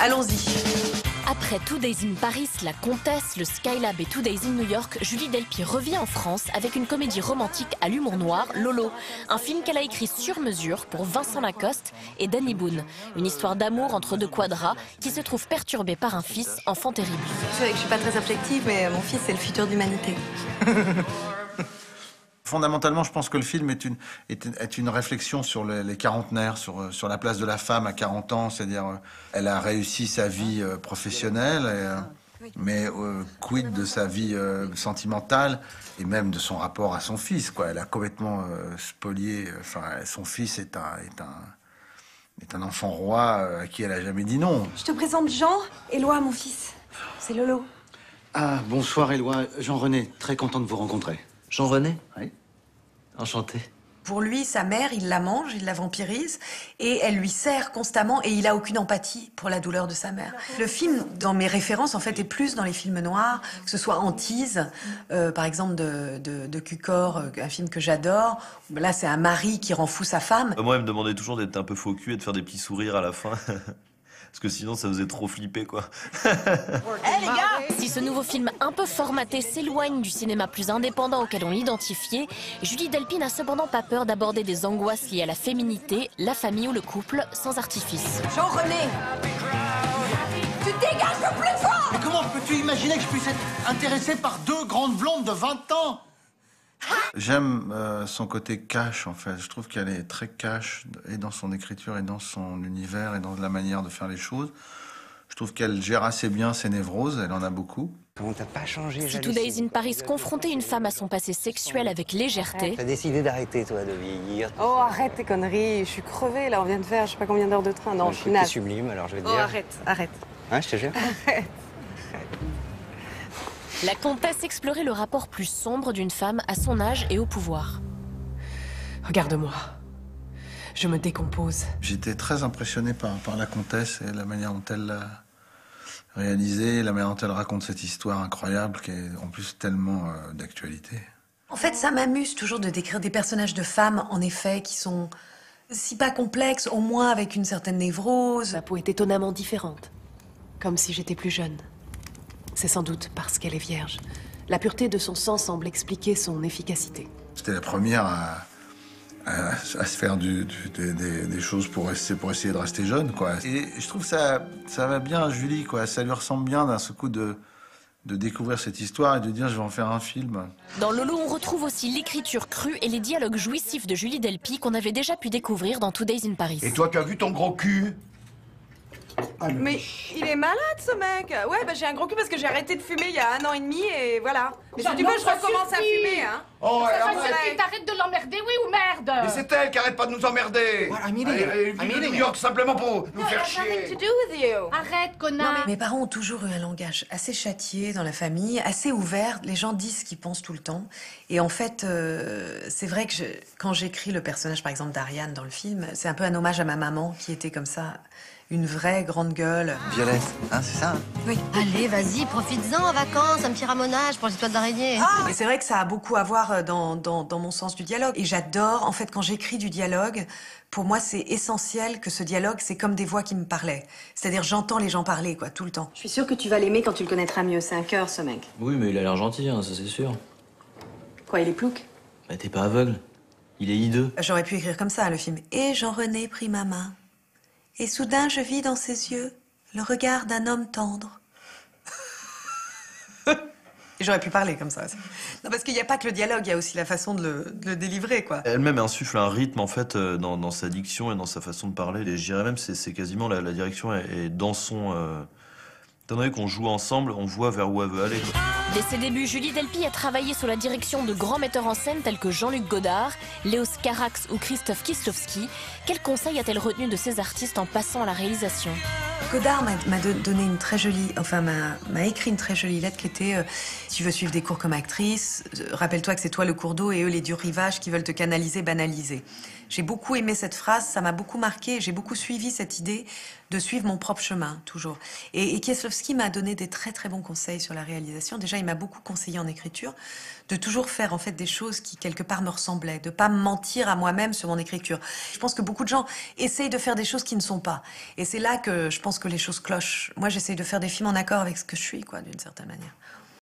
Allons-y. Après Two Days in Paris, La Comtesse, le Skylab et Two Days in New York, Julie Delpy revient en France avec une comédie romantique à l'humour noir, Lolo. Un film qu'elle a écrit sur mesure pour Vincent Lacoste et Danny Boone. Une histoire d'amour entre deux quadras qui se trouve perturbée par un fils, enfant terrible. Je je suis pas très objective, mais mon fils, c'est le futur d'humanité. Fondamentalement, je pense que le film est une, est, est une réflexion sur les, les, quarantenaires, sur, sur la place de la femme à 40 ans. C'est-à-dire, euh, elle a réussi sa vie euh, professionnelle, et, euh, mais euh, quid de sa vie euh, sentimentale et même de son rapport à son fils. Quoi. Elle a complètement euh, spolié. Enfin, son fils est un, est un, est un enfant roi à qui elle a jamais dit non. Je te présente Jean, Éloi, mon fils. C'est Lolo. Ah, bonsoir Éloi. Jean-René, très content de vous rencontrer. Jean-René Oui. Enchanté. Pour lui, sa mère, il la mange, il la vampirise, et elle lui sert constamment, et il a aucune empathie pour la douleur de sa mère. Le film, dans mes références, en fait, est plus dans les films noirs, que ce soit Antise, euh, par exemple de, de, de Cucor, euh, un film que j'adore. Là, c'est un mari qui rend fou sa femme. Moi, elle me demandait toujours d'être un peu faux cul et de faire des petits sourires à la fin. Parce que sinon, ça faisait trop flipper, quoi. hey, les gars Si ce nouveau film un peu formaté s'éloigne du cinéma plus indépendant auquel on l'identifiait, Julie Delpy n'a cependant pas peur d'aborder des angoisses liées à la féminité, la famille ou le couple, sans artifice. Jean-René Tu dégages le plus fort Mais comment peux-tu imaginer que je puisse être intéressé par deux grandes blondes de 20 ans? J'aime euh, son côté cash, en fait. Je trouve qu'elle est très cash, et dans son écriture, et dans son univers, et dans la manière de faire les choses. Je trouve qu'elle gère assez bien ses névroses, elle en a beaucoup. Comment t'as pas changé, Si Two Days in Paris confrontait une femme à son passé sexuel avec légèreté... T'as décidé d'arrêter, toi, de vieillir. Oh, arrête tes conneries, je suis crevée, là, on vient de faire je sais pas combien d'heures de train. Non, je suis sublime, alors je vais te Oh, dire. arrête, arrête. Hein, je te jure. La comtesse explorait le rapport plus sombre d'une femme à son âge et au pouvoir. Regarde-moi. Je me décompose. J'étais très impressionné par, par la comtesse et la manière dont elle l'a réalisé, la manière dont elle raconte cette histoire incroyable qui est en plus tellement euh, d'actualité. En fait, ça m'amuse toujours de décrire des personnages de femmes, en effet, qui sont si pas complexes, au moins avec une certaine névrose. Sa peau est étonnamment différente. Comme si j'étais plus jeune. C'est sans doute parce qu'elle est vierge. La pureté de son sang semble expliquer son efficacité. C'était la première à, à, à se faire du, du- des, des- des choses pour, essayer, pour essayer de rester jeune, quoi. Et je trouve que ça, ça va bien à Julie, quoi. Ça lui ressemble bien d'un seul coup de, de découvrir cette histoire et de dire je vais en faire un film. Dans Lolo, on retrouve aussi l'écriture crue et les dialogues jouissifs de Julie Delpy qu'on avait déjà pu découvrir dans Two Days in Paris. Et toi, tu as vu ton gros cul? Mais il est malade ce mec. Ouais, bah j'ai un gros cul parce que j'ai arrêté de fumer il y a un an et demi et voilà. Mais si tu veux, je recommence à fumer, hein Oh, ça suffit, T'arrêtes de l'emmerder, oui ou merde? Mais c'est elle qui arrête pas de nous emmerder Well, I'm eating it. I'm eating New. York simplement pour nous faire chier Arrête, connard Mes parents ont toujours eu un langage assez châtié dans la famille, assez ouvert. Les gens disent ce qu'ils pensent tout le temps. Et en fait, euh, c'est vrai que je- quand j'écris le personnage, par exemple, d'Ariane dans le film, c'est un peu un hommage à ma maman qui était comme ça, une vraie grande gueule. Violette, hein, c'est ça hein? Oui. Allez, vas-y, profites-en en vacances, un petit ramonage pour les toiles d'araignée. Et c'est vrai que ça a beaucoup à voir euh, dans, dans, dans mon sens du dialogue. Et j'adore, en fait, quand j'écris du dialogue, pour moi, c'est essentiel que ce dialogue, c'est comme des voix qui me parlaient. C'est-à-dire, j'entends les gens parler, quoi, tout le temps. Je suis sûre que tu vas l'aimer quand tu le connaîtras mieux. C'est un cœur, ce mec. Oui, mais il a l'air gentil, hein, ça c'est sûr. Quoi, il est plouc? Bah t'es pas aveugle. Il est hideux. J'aurais pu écrire comme ça, le film. Et Jean-René prit ma main. Et soudain, je vis dans ses yeux le regard d'un homme tendre. J'aurais pu parler comme ça. Non, parce qu'il n'y a pas que le dialogue, il y a aussi la façon de le, délivrer, quoi. Elle-même insuffle un rythme, en fait, euh, dans, sa diction et dans sa façon de parler. Et je dirais même, c'est quasiment la, direction est dans son... Euh... Étant donné qu'on joue ensemble, on voit vers où elle veut aller. quoi. Dès ses débuts, Julie Delpy a travaillé sous la direction de grands metteurs en scène tels que Jean-Luc Godard, Léos Carax ou Christophe Kieslowski. Quel conseil a-t-elle retenu de ces artistes en passant à la réalisation? Godard m'a m'a do- donné une très jolie, enfin m'a m'a écrit une très jolie lettre qui était euh, Si tu veux suivre des cours comme actrice, euh, rappelle-toi que c'est toi le cours d'eau et eux les durs rivages qui veulent te canaliser, banaliser. J'ai beaucoup aimé cette phrase, ça m'a beaucoup marqué, j'ai beaucoup suivi cette idée de suivre mon propre chemin, toujours. Et, et Kieslowski m'a donné des très très bons conseils sur la réalisation. Déjà, il m'a beaucoup conseillé en écriture de toujours faire en fait des choses qui quelque part me ressemblaient, de pas me mentir à moi-même sur mon écriture. Je pense que beaucoup de gens essayent de faire des choses qui ne sont pas. Et c'est là que je pense que les choses clochent. Moi, j'essaye de faire des films en accord avec ce que je suis, quoi, d'une certaine manière.